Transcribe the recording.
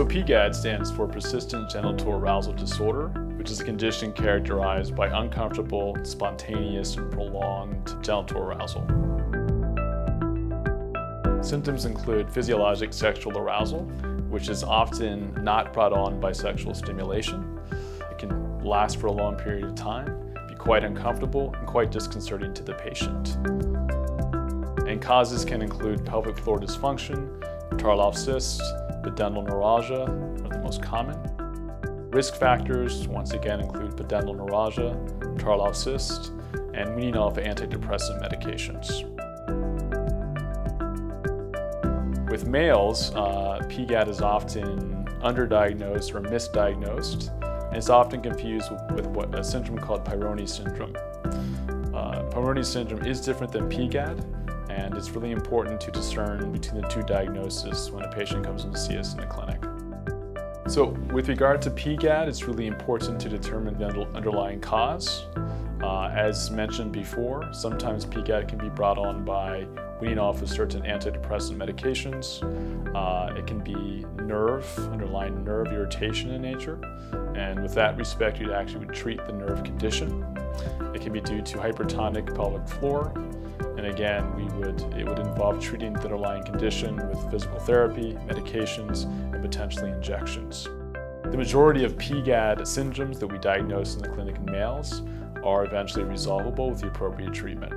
So PGAD stands for Persistent Genital Arousal Disorder, which is a condition characterized by uncomfortable, spontaneous, and prolonged genital arousal. Symptoms include physiologic sexual arousal, which is often not brought on by sexual stimulation. It can last for a long period of time, be quite uncomfortable, and quite disconcerting to the patient. And causes can include pelvic floor dysfunction, Tarlov cysts, pudendal neuralgia are the most common. Risk factors, once again, include pudendal neuralgia, Tarlov cyst, and weaning off antidepressant medications. With males, uh, PGAD is often underdiagnosed or misdiagnosed, and it's often confused with, what a syndrome called Peyronie syndrome. Uh, syndrome is different than PGAD, and it's really important to discern between the two diagnoses when a patient comes in to see us in the clinic. So with regard to PGAD, it's really important to determine the underlying cause. Uh, as mentioned before, sometimes PGAD can be brought on by weaning off of certain antidepressant medications. Uh, it can be nerve, underlying nerve irritation in nature, and with that respect, you'd actually would treat the nerve condition. It can be due to hypertonic pelvic floor, and again, we would it would involve treating the underlying condition with physical therapy, medications, and potentially injections. The majority of PGAD syndromes that we diagnose in the clinic in males are eventually resolvable with the appropriate treatment.